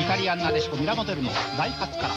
イタリアンなでしこミラモデルのダイハツから。